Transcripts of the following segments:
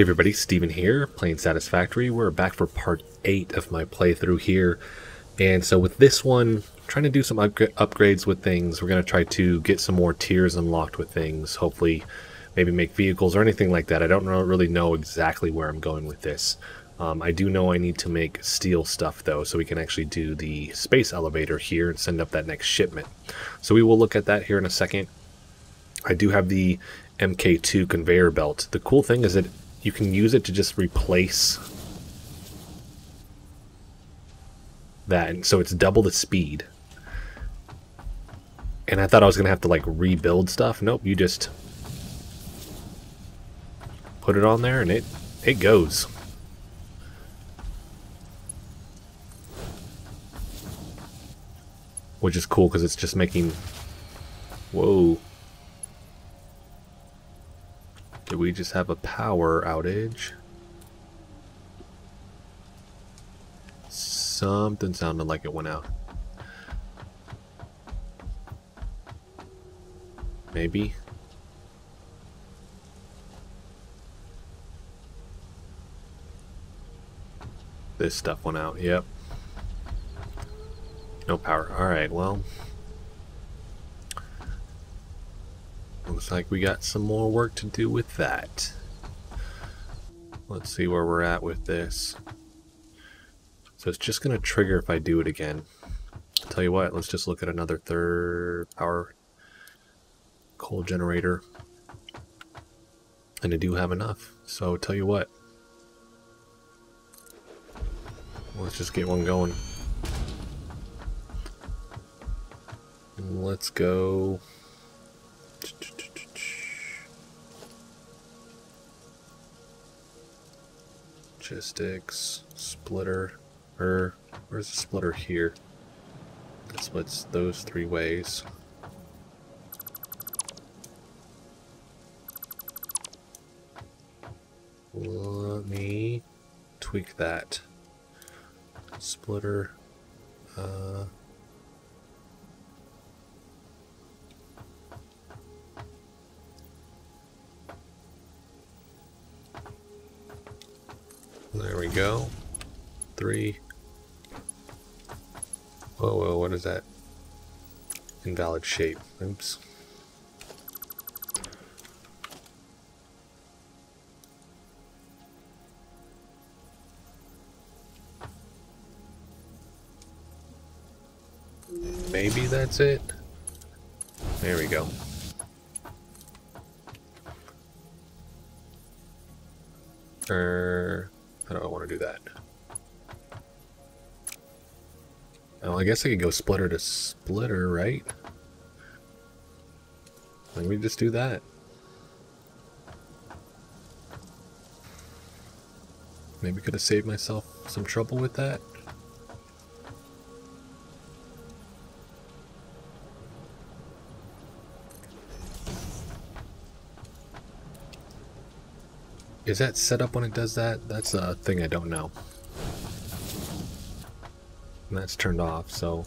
Hey everybody, Steven here, playing Satisfactory. We're back for part 8 of my playthrough here. And so with this one, trying to do some up upgrades with things. We're going to try to get some more tiers unlocked with things. Hopefully, maybe make vehicles or anything like that. I don't really know exactly where I'm going with this. Um, I do know I need to make steel stuff though, so we can actually do the space elevator here and send up that next shipment. So we will look at that here in a second. I do have the MK2 conveyor belt. The cool thing is that you can use it to just replace that, and so it's double the speed. And I thought I was gonna have to like rebuild stuff. Nope, you just put it on there and it it goes. Which is cool because it's just making... Whoa. Did we just have a power outage? Something sounded like it went out. Maybe. This stuff went out, yep. No power. Alright, well. Looks like we got some more work to do with that. Let's see where we're at with this. So it's just going to trigger if I do it again. Tell you what, let's just look at another third power coal generator. And I do have enough. So tell you what. Let's just get one going. Let's go. Logistics, splitter, or where's the splitter here? It splits those three ways. Let me tweak that. Splitter, uh, There we go. Three. Whoa, whoa, what is that? Invalid shape. Oops. Maybe that's it. There we go. Er how don't want to do that? Oh, I guess I could go splitter to splitter, right? Let me just do that. Maybe could have saved myself some trouble with that. Is that set up when it does that? That's a thing I don't know. And that's turned off, so...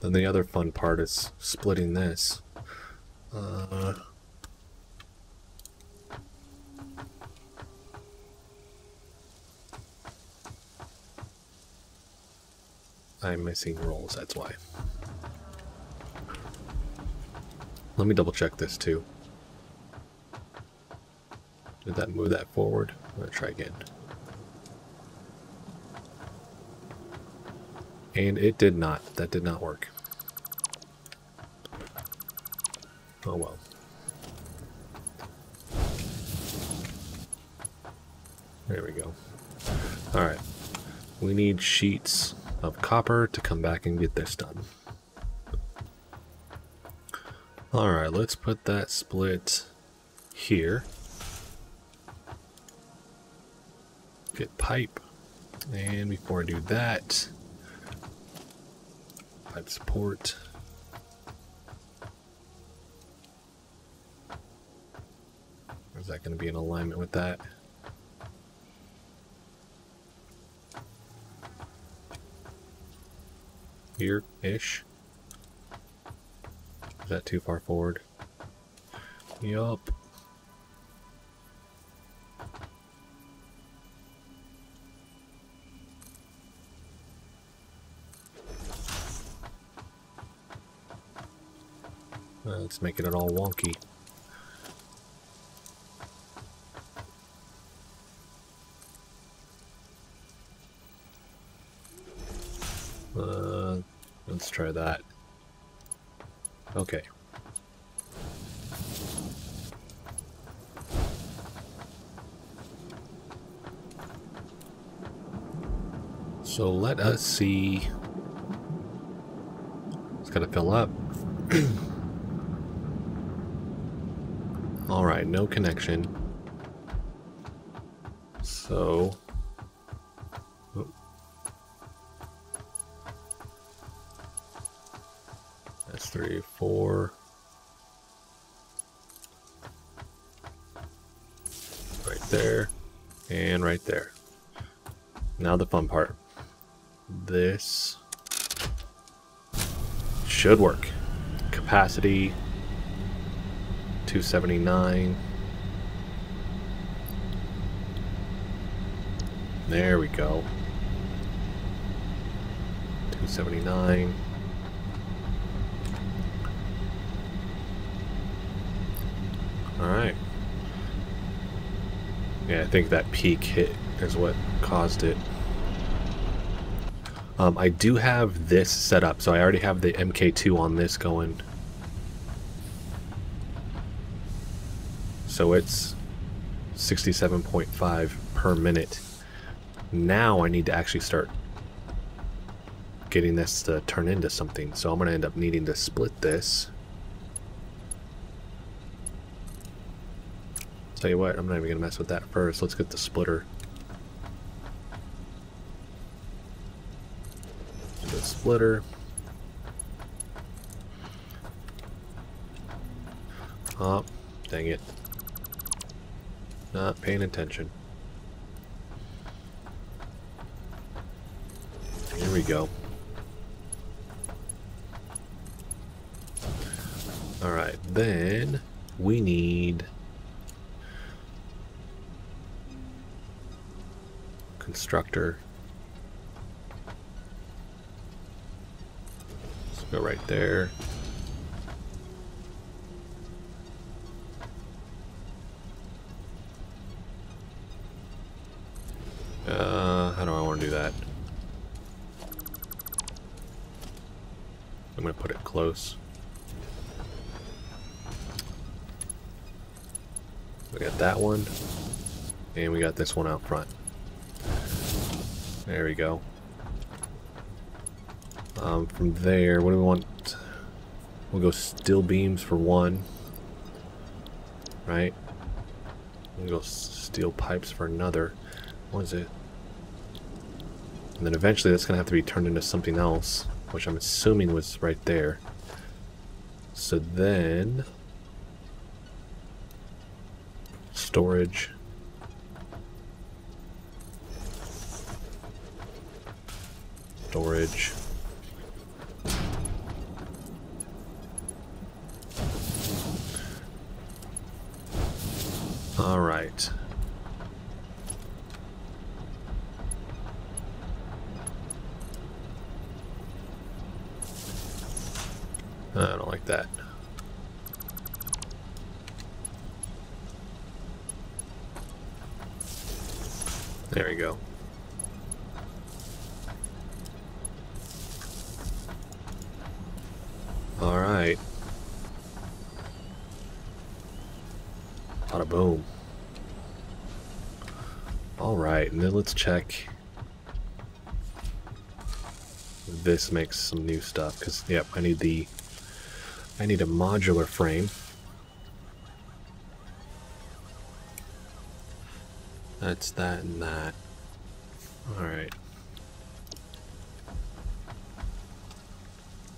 Then the other fun part is splitting this. Uh... I'm missing rolls, that's why. Let me double check this too. Did that move that forward? I'm gonna try again. And it did not. That did not work. Oh well. There we go. Alright. We need sheets of copper to come back and get this done. Alright, let's put that split here. Get pipe. And before I do that, pipe support. Is that going to be in alignment with that? Here-ish. That too far forward? Yup. It's making it all wonky. Uh, let's try that. Okay. So let us see. It's got to fill up. Alright, no connection. So... right there. Now the fun part. This should work. Capacity 279. There we go. 279. Alright. Yeah, I think that peak hit is what caused it. Um, I do have this set up, so I already have the MK2 on this going. so it's 67.5 per minute. Now I need to actually start getting this to turn into something, so I'm going to end up needing to split this. Tell you what, I'm not even to mess with that first. Let's get the splitter. The splitter. Oh, dang it. Not paying attention. Here we go. Alright, then we need constructor. Let's go right there. Uh, how do I want to do that? I'm going to put it close. We got that one. And we got this one out front. There we go. Um, from there, what do we want? We'll go steel beams for one. Right? We'll go steel pipes for another. What is it? And then eventually that's going to have to be turned into something else, which I'm assuming was right there. So then... Storage. Storage. All right. I don't like that. There we go. All right. Bada boom. All right, and then let's check this makes some new stuff because yep I need the I need a modular frame. That's that and that. Alright.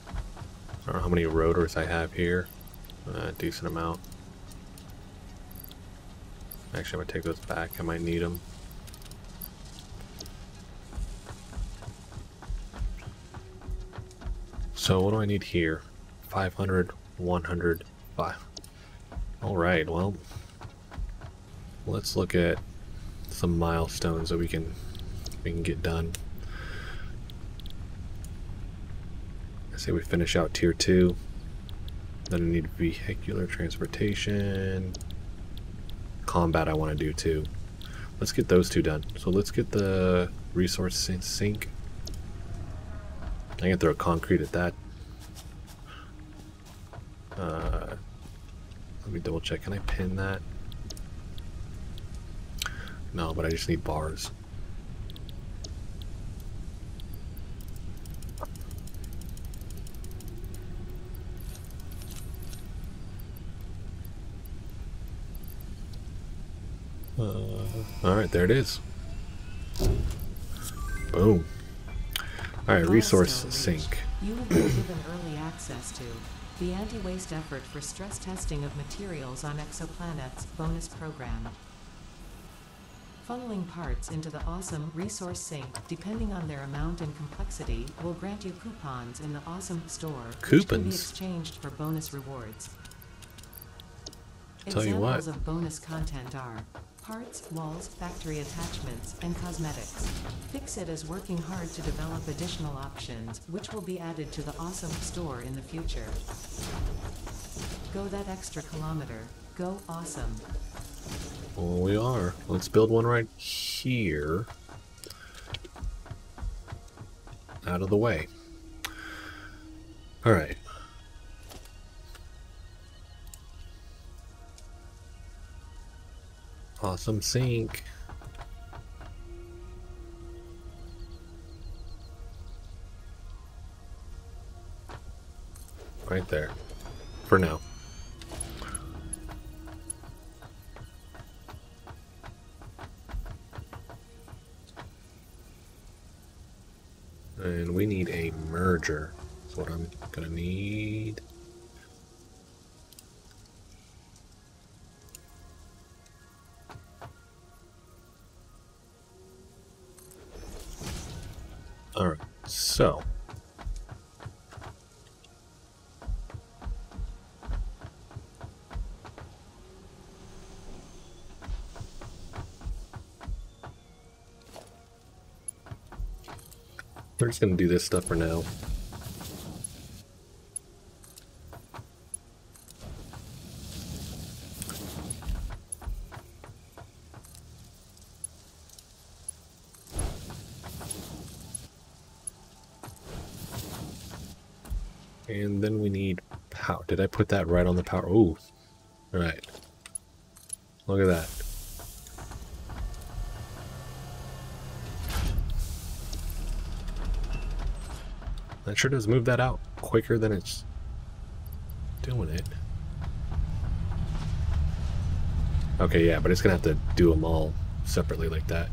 I don't know how many rotors I have here. A uh, decent amount. Actually, I'm going to take those back. I might need them. So what do I need here? 500 105. Alright, well, let's look at some milestones that we can we can get done. I say we finish out tier 2. Then I need vehicular transportation. Combat I want to do too. Let's get those two done. So let's get the resource sink. I can throw concrete at that. Uh, let me double check. Can I pin that? No, but I just need bars. Uh, Alright, there it is. Boom. Alright, resource sink. You will be given early access to the anti-waste effort for stress testing of materials on exoplanets bonus program. Funneling parts into the awesome resource sink, depending on their amount and complexity, will grant you coupons in the awesome store, which can be exchanged for bonus rewards. Tell you what. Examples of bonus content are parts, walls, factory attachments, and cosmetics. FICSIT is working hard to develop additional options, which will be added to the awesome store in the future. Go that extra kilometer. Go awesome. Well, we are. Let's build one right here. Out of the way. Alright. Awesome sink. Right there. For now. And we need a merger. That's what I'm gonna need. So. We're just gonna do this stuff for now. And then we need power. Did I put that right on the power? Ooh. All right. Look at that. That sure does move that out quicker than it's doing it. Okay, yeah, but it's gonna have to do them all separately like that.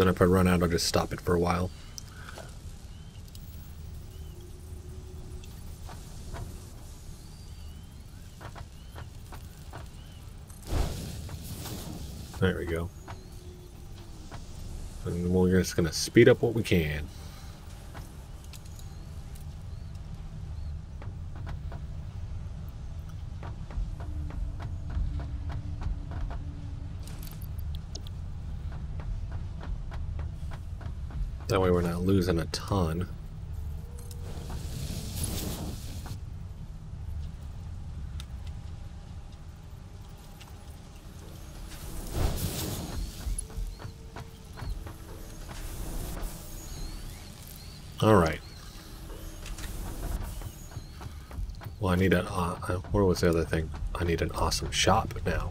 Then if I run out, I'll just stop it for a while. There we go. And we're just gonna speed up what we can. That way we're not losing a ton. All right. Well, I need an. Uh, uh, where was the other thing? I need an awesome shop now.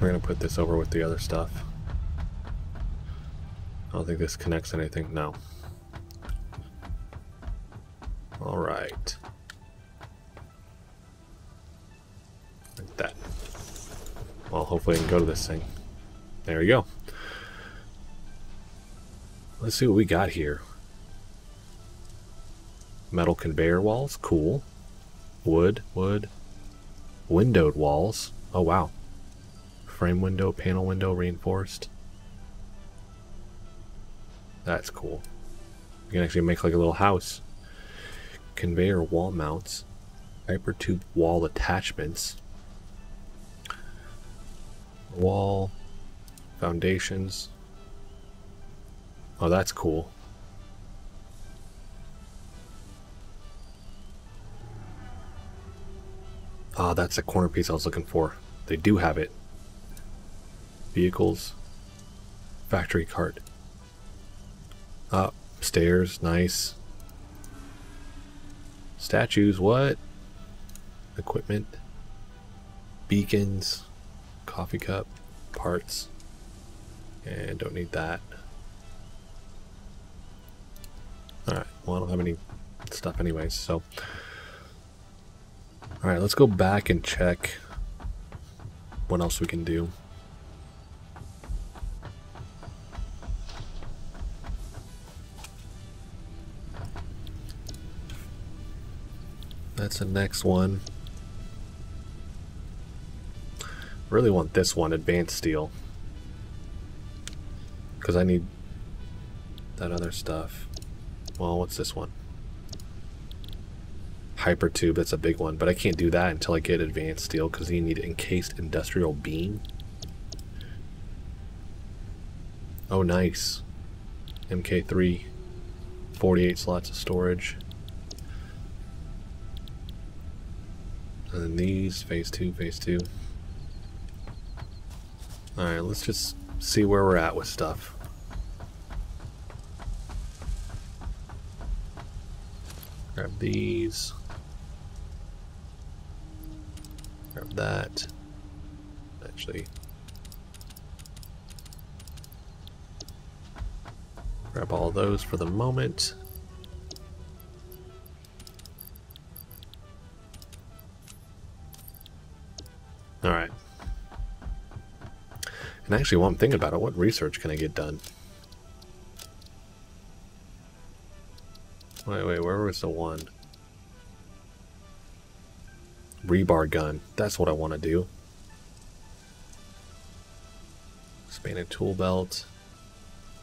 We're gonna put this over with the other stuff. I don't think this connects anything. No. All right. Like that. Well, hopefully I can go to this thing. There we go. Let's see what we got here. Metal conveyor walls, cool. Wood, wood. Windowed walls. Oh wow. Frame window, panel window, reinforced. That's cool. You can actually make like a little house. Conveyor wall mounts. Hyper tube wall attachments. Wall. Foundations. Oh, that's cool. Ah, oh, that's the corner piece I was looking for. They do have it. Vehicles. Factory cart. Up. Stairs. Nice. Statues. What? Equipment. Beacons. Coffee cup. Parts. And don't need that. Alright, well I don't have any stuff anyways, so... Alright, let's go back and check what else we can do. That's the next one. Really want this one, advanced steel. Because I need that other stuff. Well, what's this one? Hypertube, that's a big one, but I can't do that until I get advanced steel because you need encased industrial beam. Oh, nice. MK3, 48 slots of storage. And then these, phase two, phase two. Alright, let's just see where we're at with stuff. Grab these. Grab that. Actually. Grab all those for the moment. And actually, while I'm thinking about it, what research can I get done? Wait, wait, where was the one? Rebar gun. That's what I want to do. Expanded tool belt.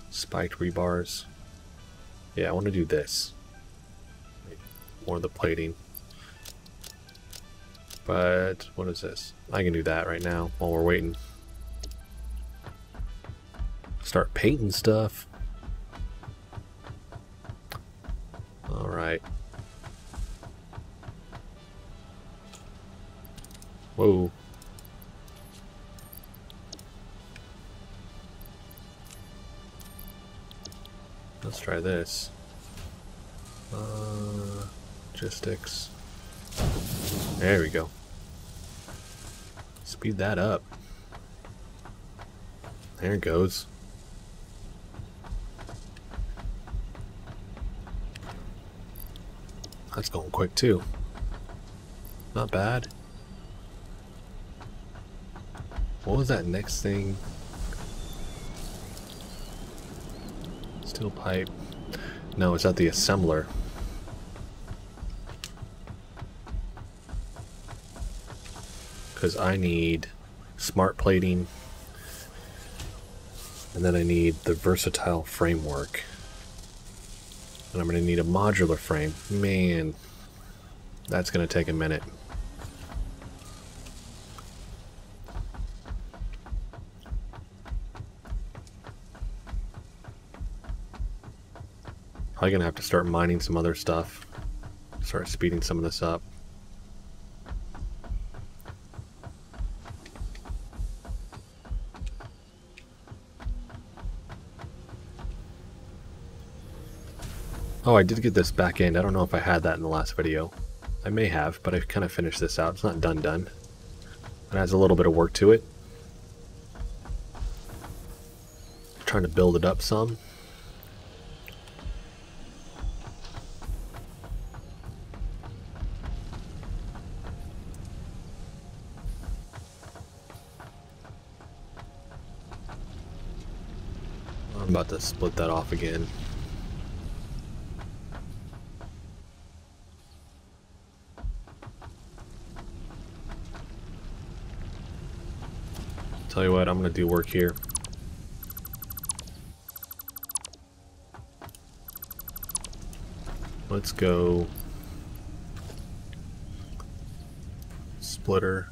Spiked rebars. Yeah, I want to do this. More of the plating. But, what is this? I can do that right now while we're waiting. Start painting stuff. Alright. Whoa. Let's try this. Uh, logistics. There we go. Speed that up. There it goes. That's going quick too. Not bad. What was that next thing? Steel pipe. No, it's at the assembler. Because I need smart plating. And then I need the versatile framework. And I'm going to need a modular frame. Man, that's going to take a minute. Probably going to have to start mining some other stuff. Start speeding some of this up. Oh, I did get this back end. I don't know if I had that in the last video. I may have, but I've kind of finished this out. It's not done done. It has a little bit of work to it. trying to build it up some. I'm about to split that off again. tell you what, I'm gonna do work here. Let's go splitter.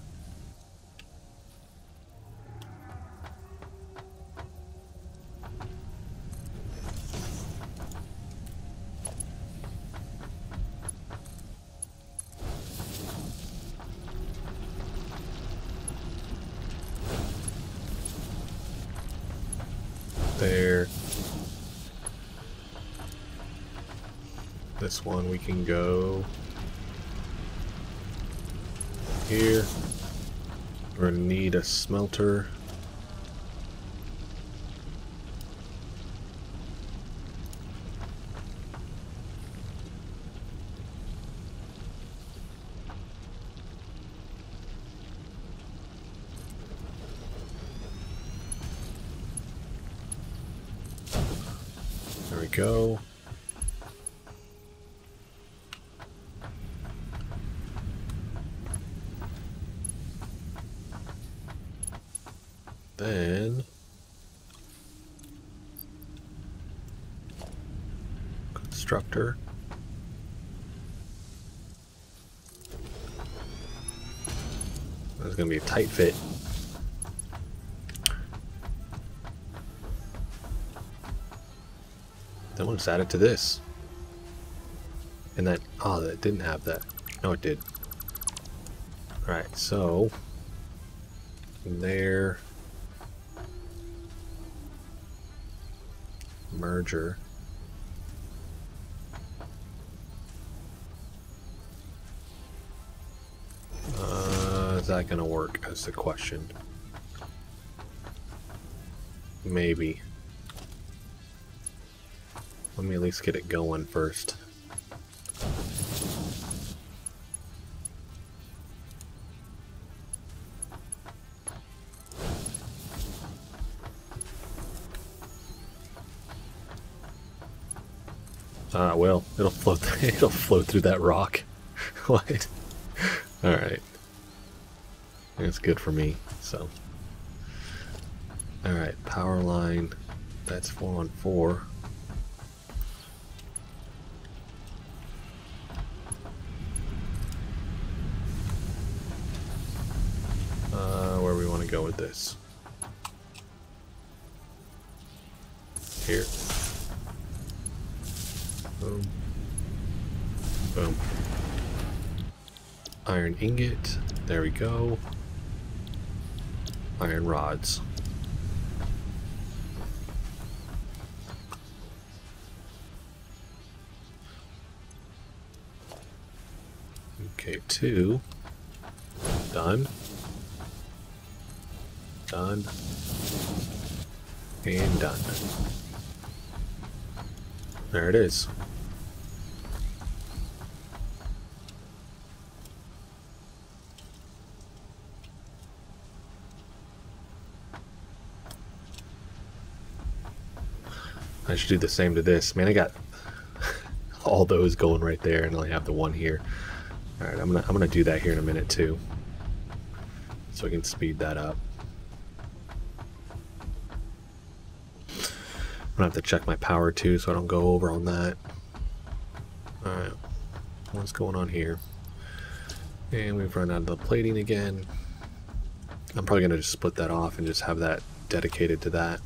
Can go here. We're gonna need a smelter. There we go. Then constructor. That's gonna be a tight fit. Then we'll just add it to this. And that, oh, that didn't have that. No, it did. Alright, so, there, merger. Uh, that gonna work? That's the question. Maybe. Let me at least get it going first. Ah, well, it'll float. It'll float through that rock. what? All right. It's good for me. So. All right, power line. That's four on four. Uh, where we want to go with this? Here. Boom. Boom. Iron ingot. There we go. Iron rods. Okay, two. Done. Done. And done. There it is. I should do the same to this. Man, I got all those going right there and I only have the one here. Alright, I'm gonna I'm gonna do that here in a minute too. So I can speed that up. I'm gonna have to check my power too so I don't go over on that. Alright. What's going on here? And we've run out of the plating again. I'm probably gonna just split that off and just have that dedicated to that.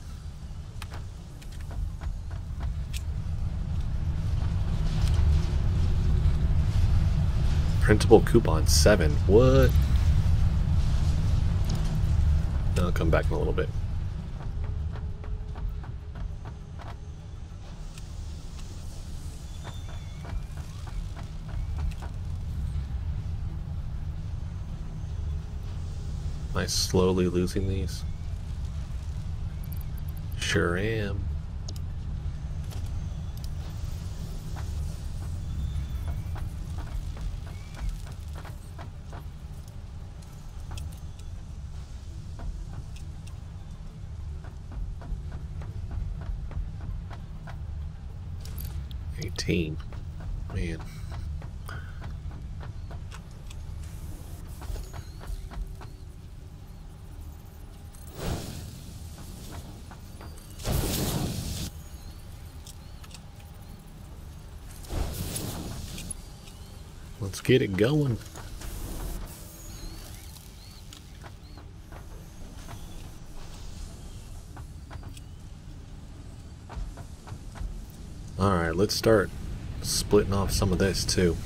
Printable coupon 7. What? I'll come back in a little bit. Am I slowly losing these? Sure am. Man. Let's get it going. Alright, let's start splitting off some of this too.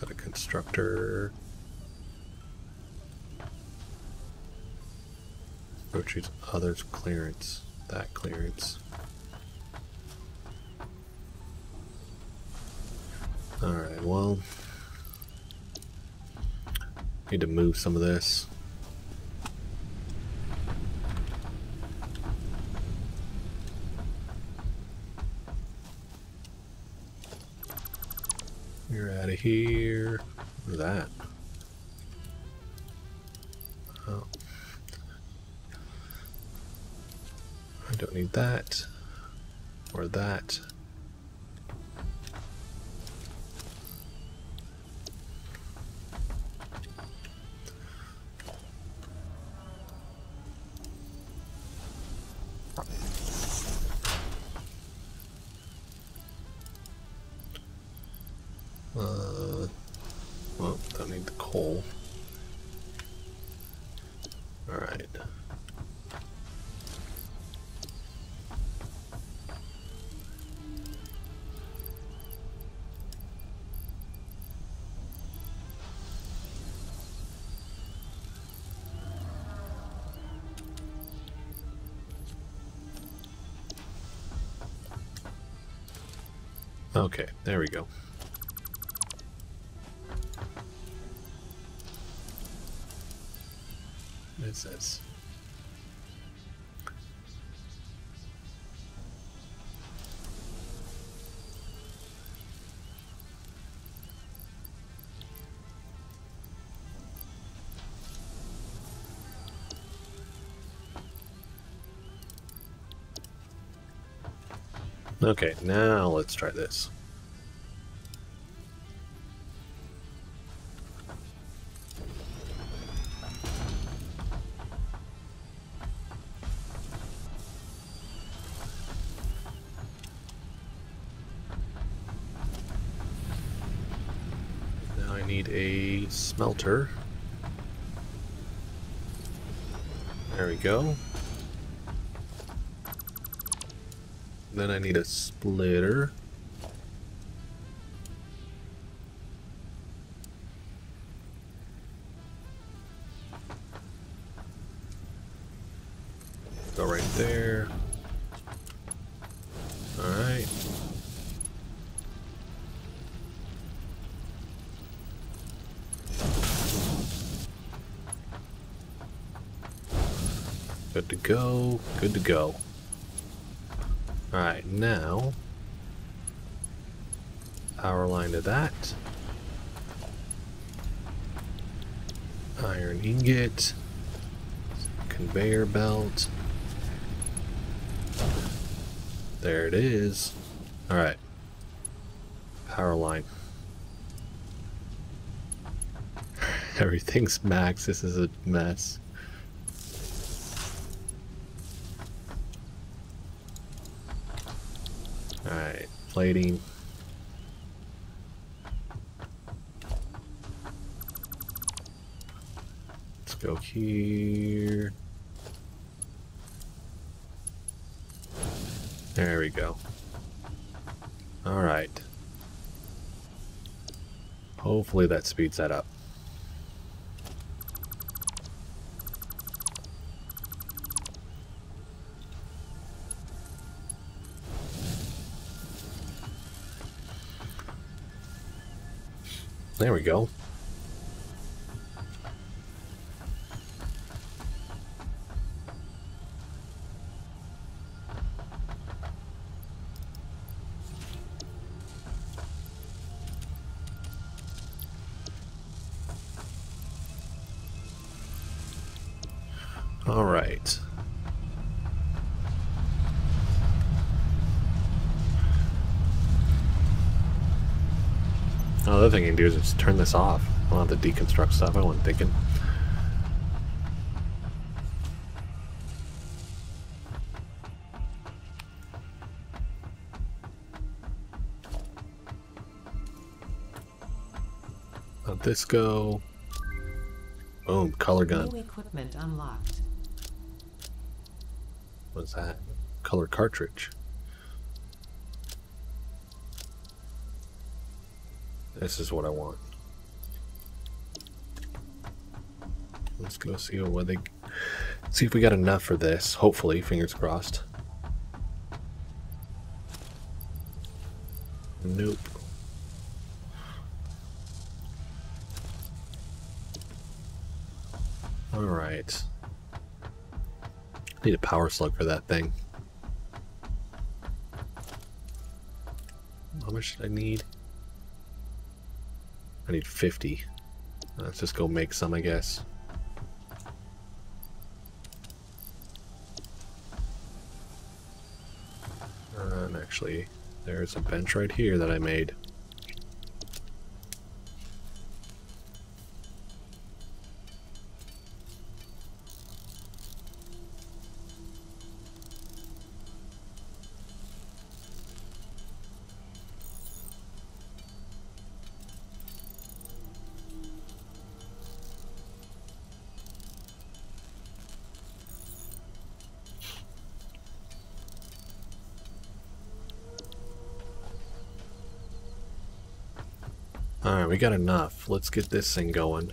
Got a constructor. Rotates others clearance. That clearance. Alright, well. Need to move some of this. You're out of here. That. Oh. I don't need that. Or that. Okay, there we go. Is this? Okay, now let's try this. Now I need a smelter. There we go. Then I need a splitter. Go right there. Alright. Good to go. Good to go. Alright, now power line to that. Iron ingot. Conveyor belt. There it is. Alright. Power line. Everything's max. This is a mess. Let's go here. There we go. Alright. Hopefully that speeds that up. Go. All right. Another thing you can do is just turn this off. I don't have to deconstruct stuff, I wasn't thinking. Let this go. Boom, color gun. New equipment unlocked. What's that? Color cartridge. This is what I want. Let's go see what they see if we got enough for this. Hopefully, fingers crossed. Nope. Alright. Need a power slug for that thing. How much did I need? I need 50. Let's just go make some, I guess. And actually, there's a bench right here that I made. Alright, we got enough. Let's get this thing going.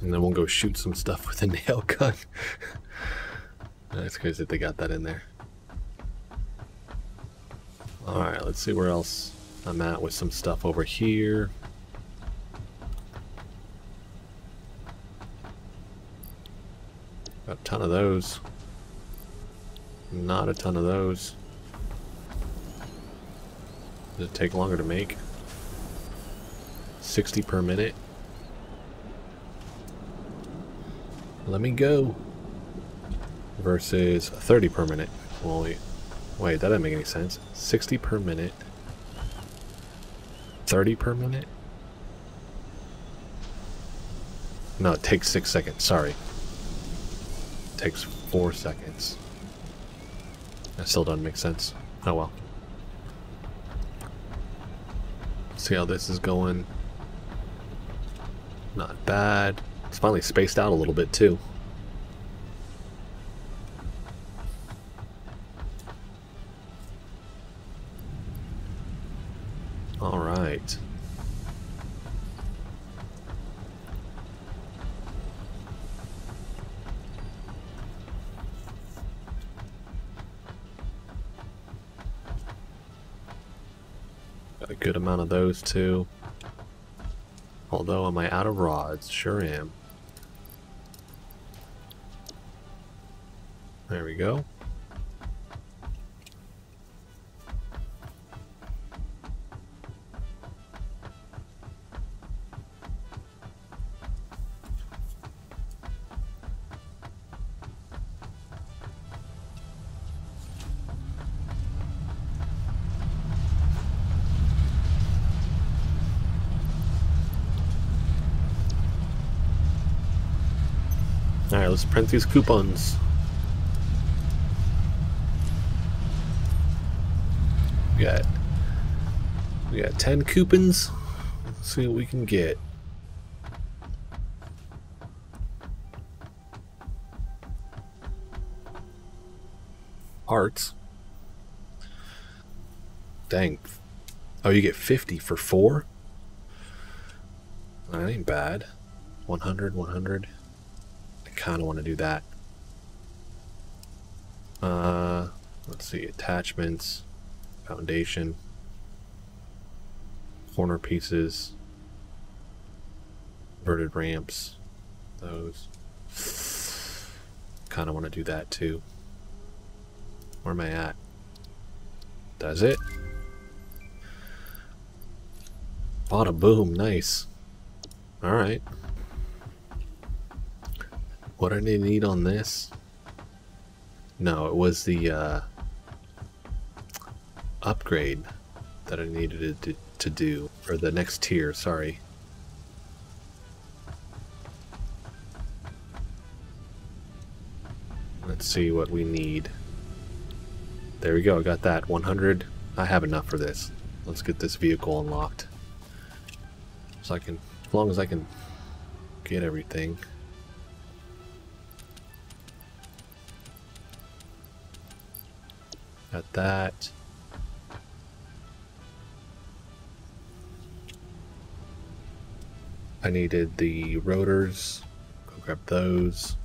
And then we'll go shoot some stuff with a nail gun. That's crazy that they got that in there. Alright, let's see where else I'm at with some stuff over here. Got a ton of those. Not a ton of those. Does it take longer to make? 60 per minute? Let me go. Versus 30 per minute. Well, wait, wait, that doesn't make any sense. 60 per minute. 30 per minute? No, it takes 6 seconds. Sorry. It takes 4 seconds. That still doesn't make sense. Oh well. See how this is going. Not bad. It's finally spaced out a little bit too. Got a good amount of those too. Although, am I out of rods? Sure am. There we go. Print these coupons. We got we got 10 coupons. Let's see what we can get. Arts. Dang. Oh, you get 50 for 4? That ain't bad. 100, 100 kind of want to do that. Uh, let's see, attachments, foundation, corner pieces, inverted ramps, those. Kind of want to do that too. Where am I at? Does it? Bada boom, nice. Alright. What did I need on this? No, it was the uh, upgrade that I needed to, to do, or the next tier, sorry. Let's see what we need. There we go, I got that. 100. I have enough for this. let's get this vehicle unlocked. So I can, as long as I can get everything. Got that. I needed the rotors. Go grab those.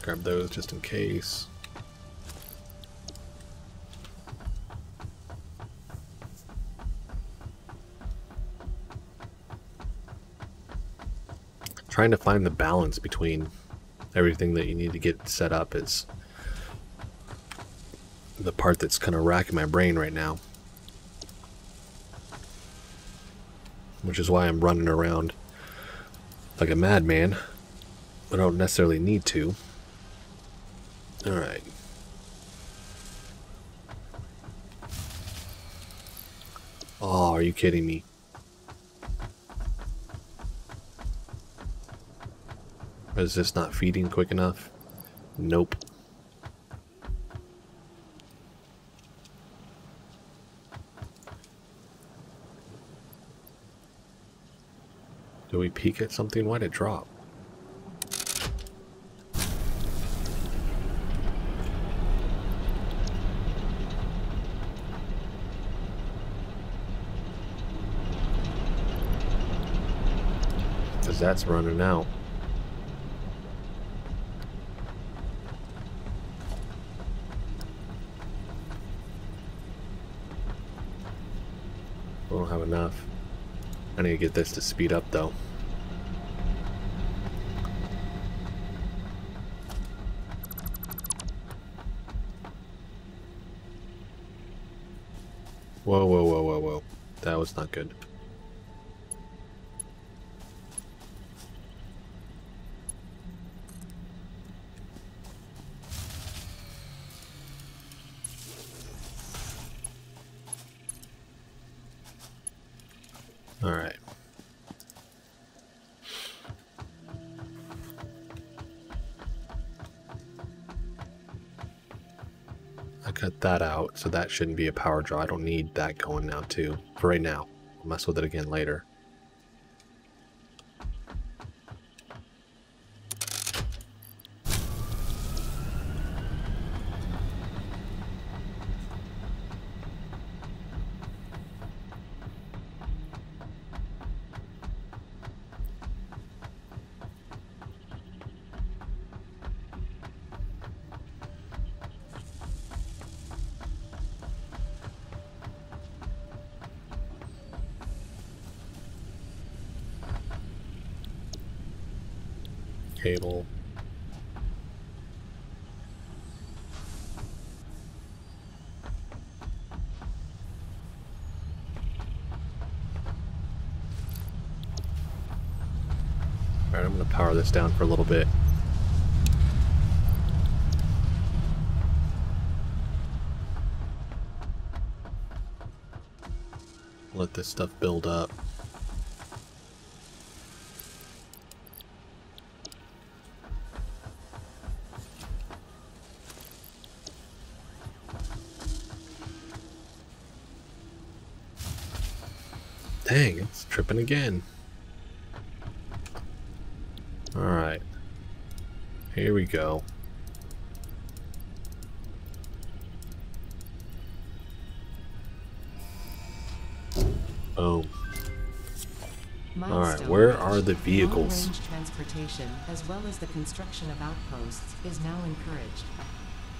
Grab those just in case. Trying to find the balance between everything that you need to get set up is the part that's kind of racking my brain right now. Which is why I'm running around like a madman. I don't necessarily need to. Alright. Oh, are you kidding me? Is this not feeding quick enough? Nope. Do we peek at something? Why'd it drop? Because that's running out. We don't have enough. I need to get this to speed up though. Whoa, whoa, whoa, whoa, whoa. That was not good. So that shouldn't be a power draw. I don't need that going now too. For right now. I'll mess with it again later. Alright, I'm gonna power this down for a little bit. Let this stuff build up. Dang, it's tripping again. Alright. Here we go. Oh. Boom. Milestone where are the vehicles? Long-range transportation, as well as the construction of outposts, is now encouraged.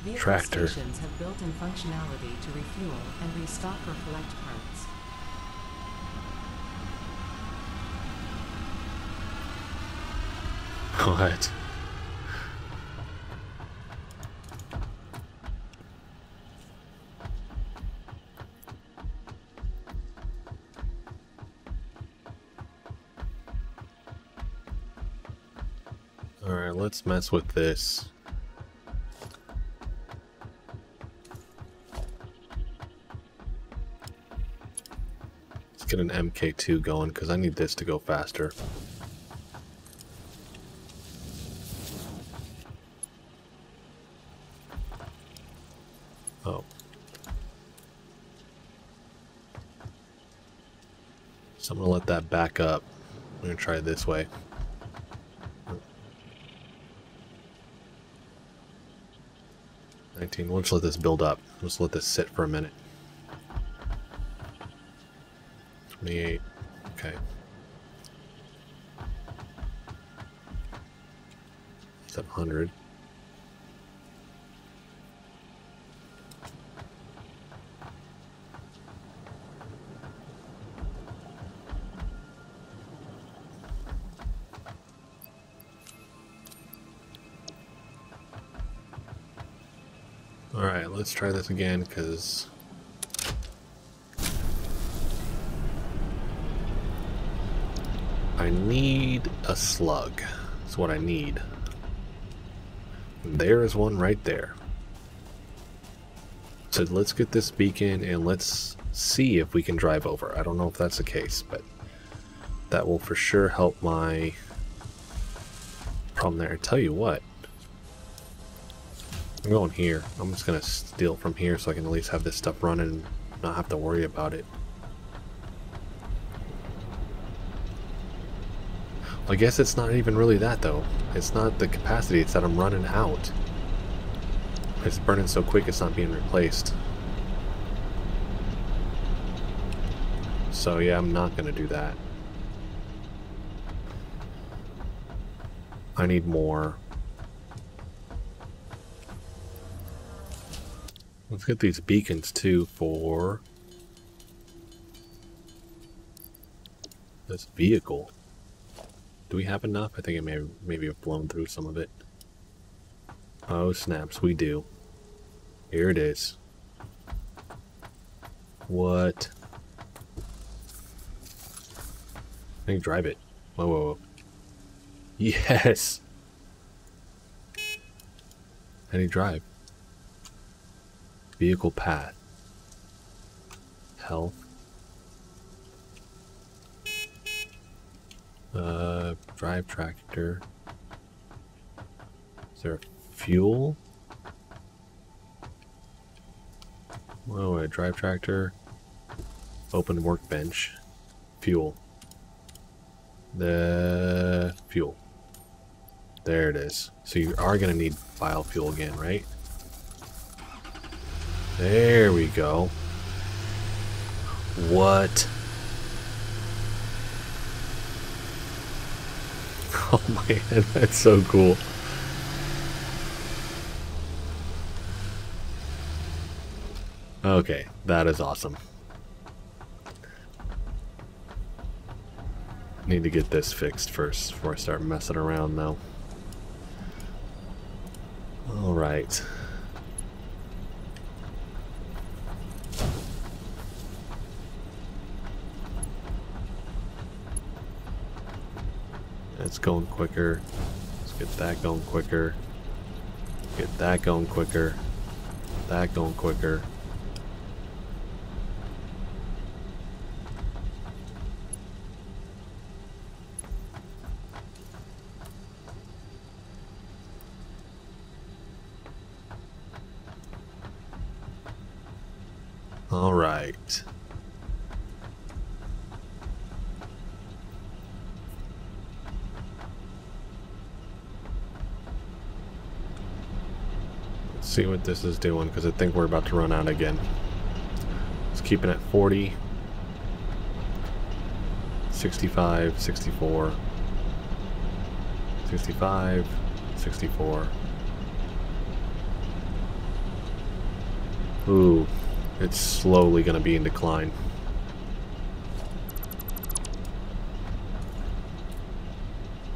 Vehicle Tractor. stations have built-in functionality to refuel and restock or collect parts. What? let's mess with this. Let's get an MK2 going, because I need this to go faster. Oh. So I'm going to let that back up. I'm going to try it this way. 19. We'll just let this build up. Let's let this sit for a minute. 28. Okay. Seven hundred. Let's try this again, because... I need a slug. That's what I need. There is one right there. So let's get this beacon and let's see if we can drive over. I don't know if that's the case, but that will for sure help my problem there. I tell you what, I'm going here. I'm just going to steal from here so I can at least have this stuff running and not have to worry about it. I guess it's not even really that though. It's not the capacity, it's that I'm running out. It's burning so quick it's not being replaced. So yeah, I'm not going to do that. I need more. Let's get these beacons too for this vehicle. Do we have enough? I think it may maybe have blown through some of it. Oh snaps, we do. Here it is. What? I think drive it. Whoa, whoa, whoa. Yes! Any drive? Vehicle path. Health. Uh, drive tractor. Is there fuel? Whoa, a drive tractor. Open workbench. Fuel. The fuel. There it is. So you are going to need biofuel again, right? There we go. What? Oh man, that's so cool. Okay, that is awesome. Need to get this fixed first before I start messing around though. Alright. It's going quicker. Let's get that going quicker. Get that going quicker. That going quicker. All right. See what this is doing because I think we're about to run out again. It's keeping at 40, 65, 64, 65, 64. Ooh, it's slowly going to be in decline.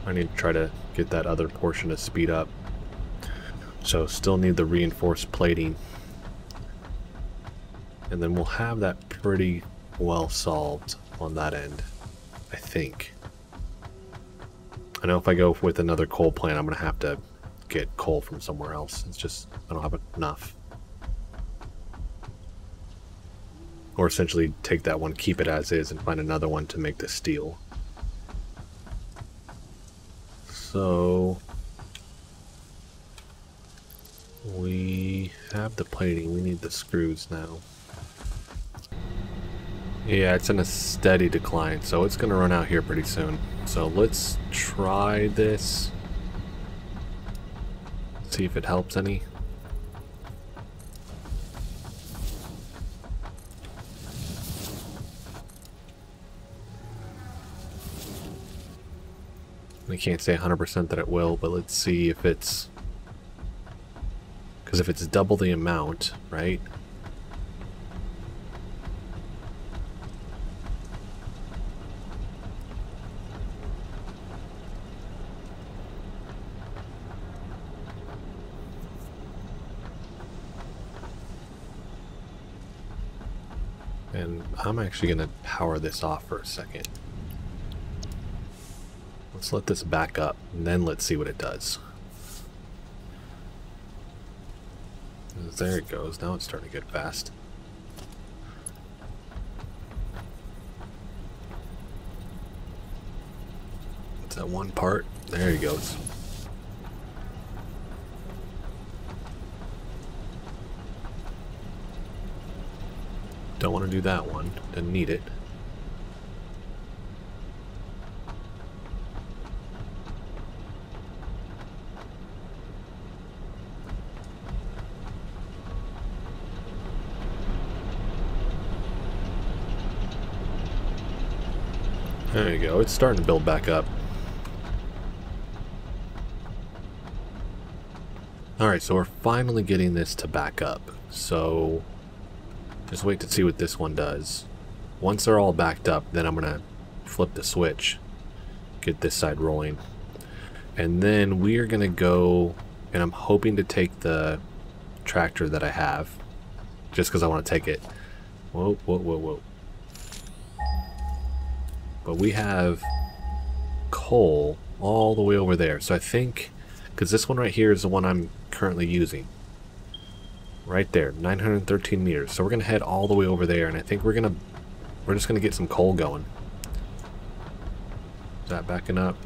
I need to try to get that other portion to speed up. So still need the reinforced plating. And then we'll have that pretty well solved on that end, I think. I know if I go with another coal plant, I'm going to have to get coal from somewhere else. It's just, I don't have enough. Or essentially take that one, keep it as is, and find another one to make the steel. So... We have the plating, we need the screws now. Yeah, it's in a steady decline, so it's going to run out here pretty soon. So let's try this. See if it helps any. I can't say 100% that it will, but let's see if it's... Because if it's double the amount, right? And I'm actually going to power this off for a second. Let's let this back up, and then let's see what it does. There it goes. Now it's starting to get fast. It's that one part. There he goes. Don't want to do that one. Didn't need it. Go. It's starting to build back up. Alright, so we're finally getting this to back up. So just wait to see what this one does. Once they're all backed up, then I'm going to flip the switch. Get this side rolling. And then we are going to go, and I'm hoping to take the tractor that I have. Just because I want to take it. Whoa, whoa, whoa, whoa. But we have coal all the way over there. So I think, because this one right here is the one I'm currently using. Right there, 913 meters. So we're going to head all the way over there, and I think we're going to, we're just going to get some coal going. Is that backing up?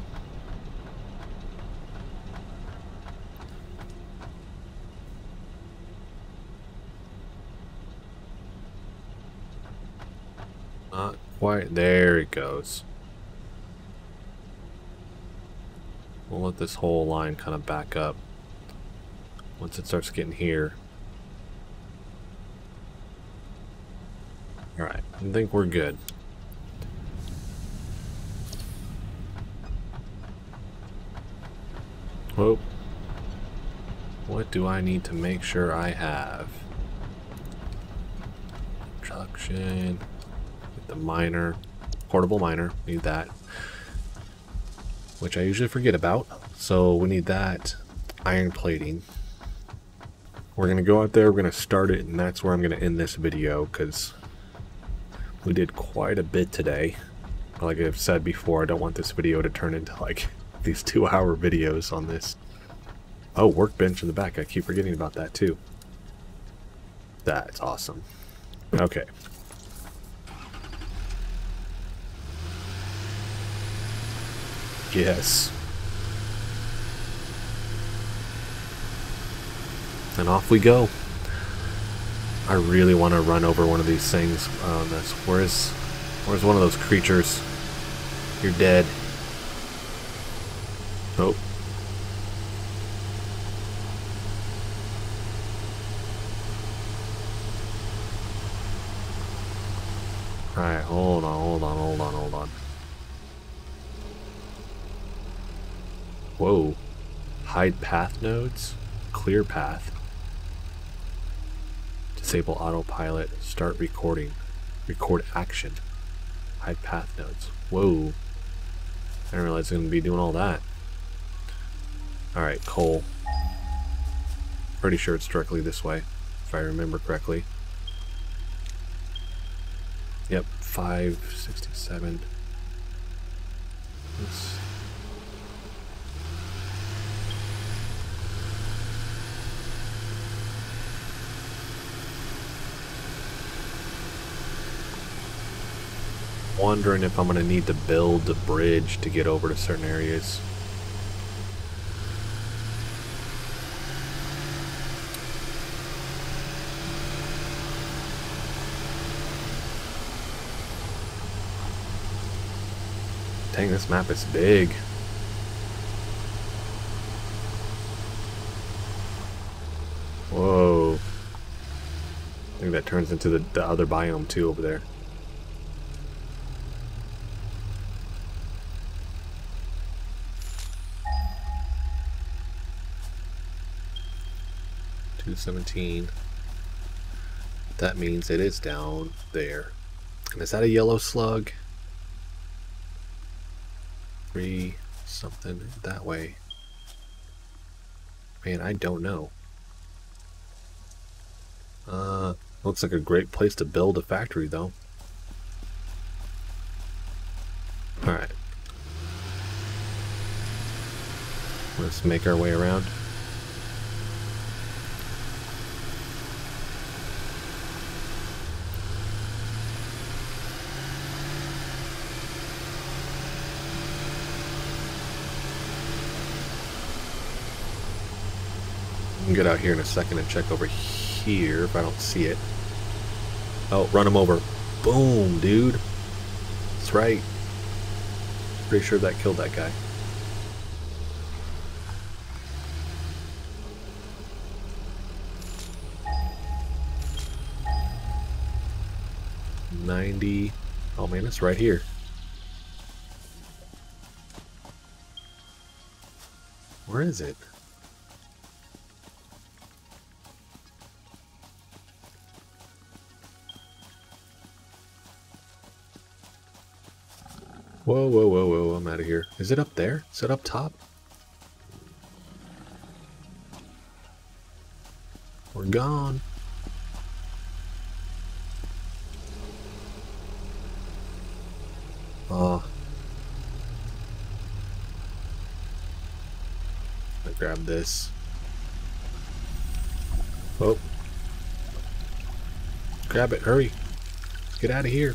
Quite. There it goes. We'll let this whole line kind of back up once it starts getting here. Alright, I think we're good. Whoa. What do I need to make sure I have? Production. The miner. Portable miner. Need that. Which I usually forget about. So we need that. Iron plating. We're going to go out there, we're going to start it, and that's where I'm going to end this video, because we did quite a bit today. Like I've said before, I don't want this video to turn into like these two hour videos on this. Oh, workbench in the back. I keep forgetting about that too. That's awesome. Okay. Yes. And off we go. I really want to run over one of these things on this. Where's, where's one of those creatures? You're dead. Oh. Alright, hold on, hold on, hold on, hold on. Whoa. Hide path nodes? Clear path. Disable autopilot. Start recording. Record action. Hide path nodes. Whoa. I didn't realize I was going to be doing all that. Alright, coal. Pretty sure it's directly this way, if I remember correctly. Yep, 567. Let's wondering if I'm going to need to build a bridge to get over to certain areas. Dang, this map is big. Whoa. I think that turns into the, the other biome too over there. Two seventeen. That means it is down there. And is that a yellow slug? Three something that way. Man, I don't know. Uh, looks like a great place to build a factory, though. Alright. Let's make our way around. Can get out here in a second and check over here if I don't see it. Oh, run him over. Boom, dude. That's right. Pretty sure that killed that guy. Ninety. Oh man, it's right here. Where is it? Whoa, whoa, whoa, whoa, I'm out of here. Is it up there? Is it up top? We're gone. Ah. Oh. I grab this. Oh. Grab it, hurry. Get out of here.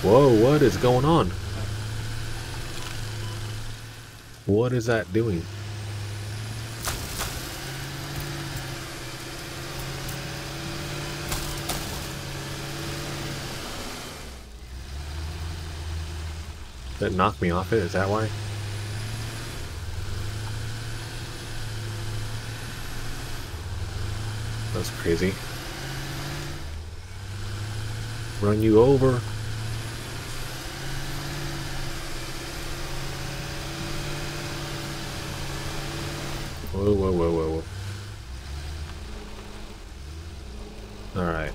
Whoa, what is going on? What is that doing? That knocked me off it, is that why? That's crazy. Run you over. Whoa, whoa, whoa, whoa, whoa. Alright.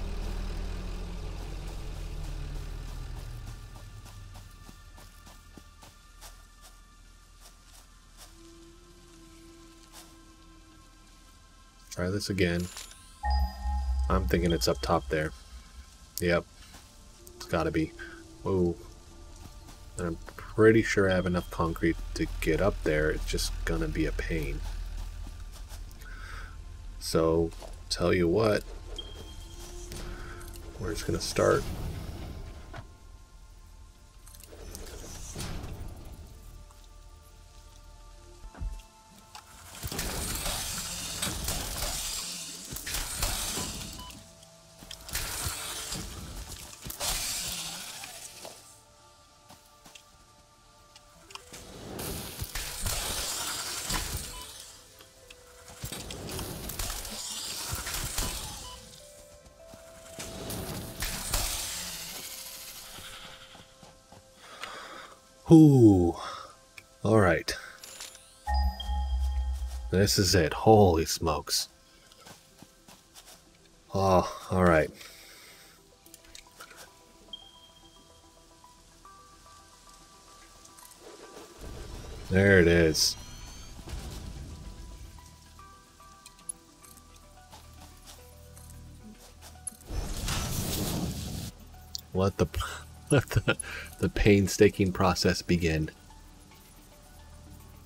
Try this again. I'm thinking it's up top there. Yep. It's gotta be. Whoa. And I'm pretty sure I have enough concrete to get up there. It's just gonna be a pain. So, tell you what, we're just going to start Ooh. Alright. This is it. Holy smokes. Oh, alright. There it is. Let the let the, the painstaking process begin.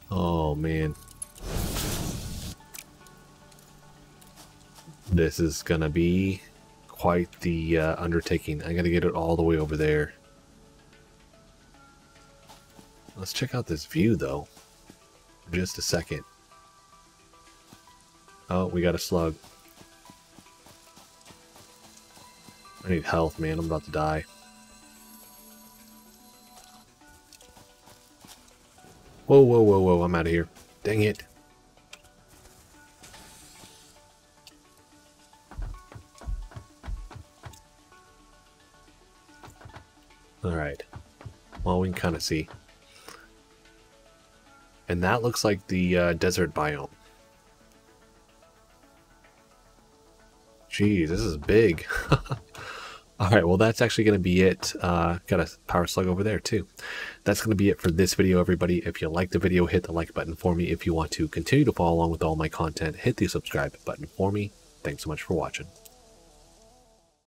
Oh man. This is gonna be quite the uh, undertaking. I gotta get it all the way over there. Let's check out this view though. For just a second. Oh, we got a slug. I need health, man. I'm about to die. Whoa, whoa, whoa, whoa. I'm out of here. Dang it. Alright. Well, we can kind of see. And that looks like the uh, desert biome. Jeez, this is big. Alright, well that's actually going to be it. Uh, got a power slug over there too. That's going to be it for this video, everybody. If you like the video, hit the like button for me. If you want to continue to follow along with all my content, hit the subscribe button for me. Thanks so much for watching.